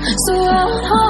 So I'll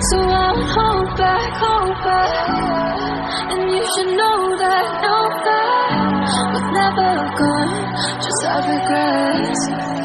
So I'll hold back, hold back. And you should know that, know that. We're never gone, just have regrets.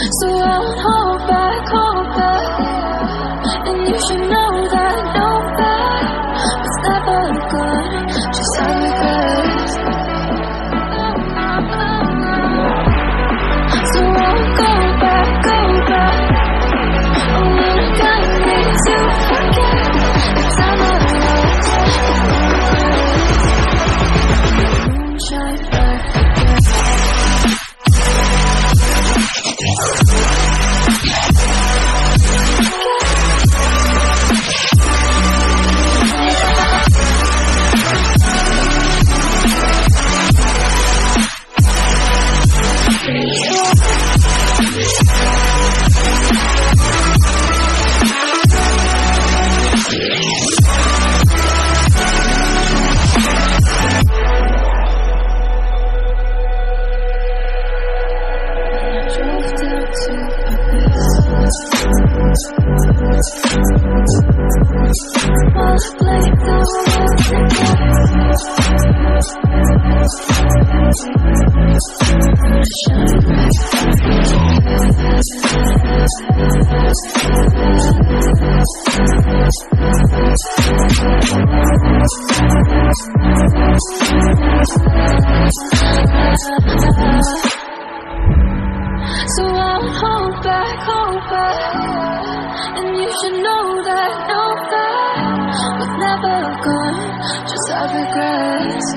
So I'll Like the world together. Don't hold back, hold back. And you should know that, know that. We're never gone, just our regrets.